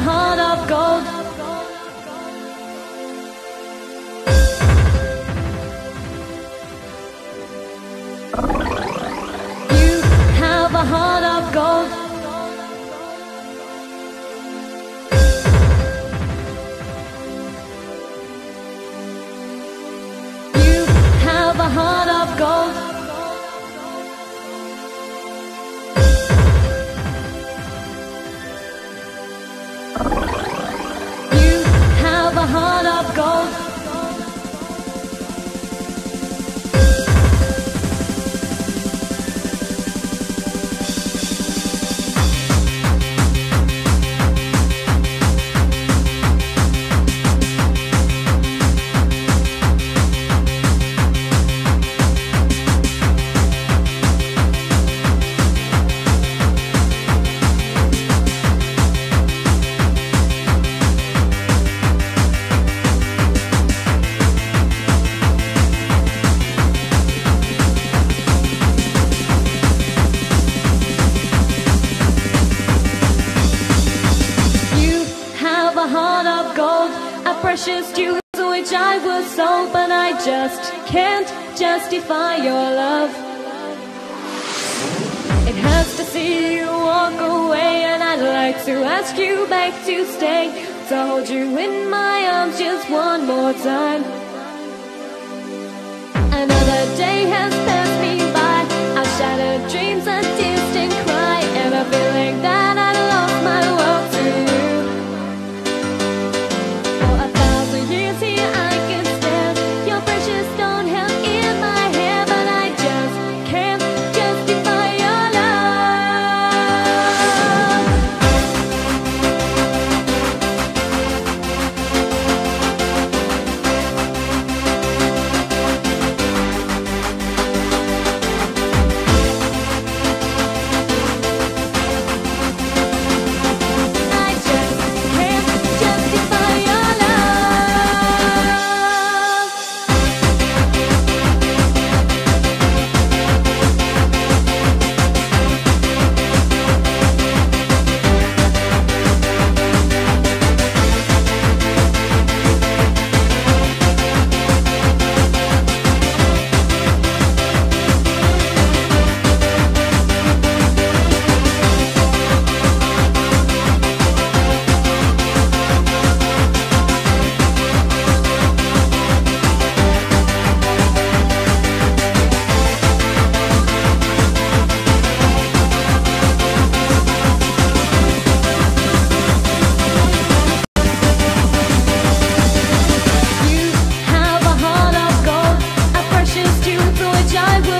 heart of gold. You have a heart of gold. You have a heart. Precious jewel which I was sold, but I just can't justify your love. It hurts to see you walk away, and I'd like to ask you back to stay. To hold you in my arms just one more time. I will